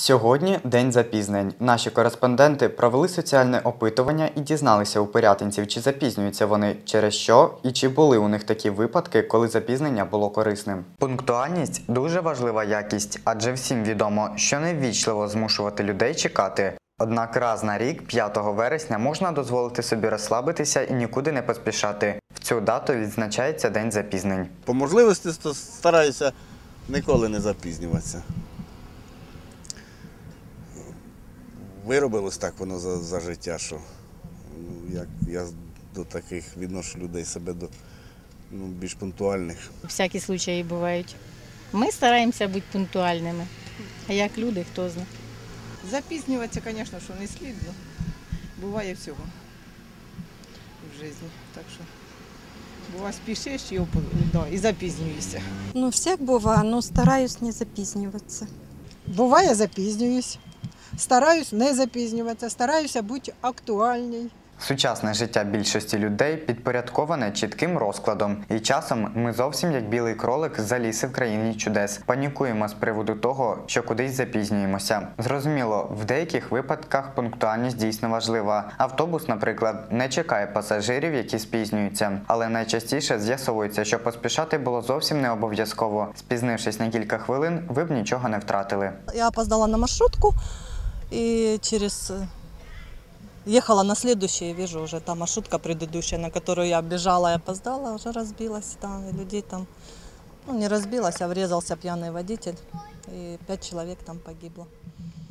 Сьогодні день запізнень. Наші кореспонденти провели соціальне опитування і дізналися у пирятинців, чи запізнюються вони через що і чи були у них такі випадки, коли запізнення було корисним. Пунктуальність дуже важлива якість, адже всім відомо, що неввічливо змушувати людей чекати. Однак раз на рік, 5 вересня, можна дозволити собі розслабитися і нікуди не поспішати. В цю дату відзначається день запізнень. По можливості стараюся ніколи не запізнюватися. Виробилось так воно за, за життя, що ну, як я до таких відношу людей себе до ну, більш пунктуальних. Всякі случаї бувають. Ми стараємося бути пунктуальними. А як люди, хто знає. Запізнюватися, звісно, що не слід. ну, Буває всього в житті. Так що буває спішиш і, да, і запізнюєшся. Ну, всяк буває, але стараюсь не запізнюватися. Буває, запізнююсь. Стараюсь не запізнюватися, стараюся бути актуальній. Сучасне життя більшості людей підпорядковане чітким розкладом, і часом ми зовсім як білий кролик заліси в країні чудес. Панікуємо з приводу того, що кудись запізнюємося. Зрозуміло, в деяких випадках пунктуальність дійсно важлива. Автобус, наприклад, не чекає пасажирів, які спізнюються, але найчастіше з'ясовується, що поспішати було зовсім не обов'язково. Спізнившись на кілька хвилин, ви б нічого не втратили. Я опоздала на маршрутку и через э, ехала на следующий, вижу уже та маршрутка предыдущая, на которую я бежала и опоздала, уже разбилась там, и людей там, ну не разбилась, а врезался пьяный водитель, и пять человек там погибло.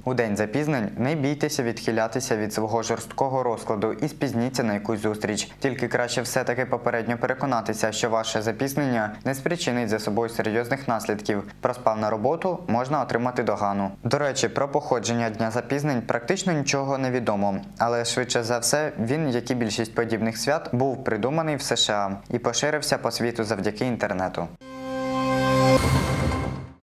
У день запізнень не бійтеся відхилятися від свого жорсткого розкладу і спізніться на якусь зустріч. Тільки краще все-таки попередньо переконатися, що ваше запізнення не спричинить за собою серйозних наслідків. Проспав на роботу, можна отримати догану. До речі, про походження дня запізнень практично нічого не відомо, але швидше за все він, як і більшість подібних свят, був придуманий в США і поширився по світу завдяки інтернету.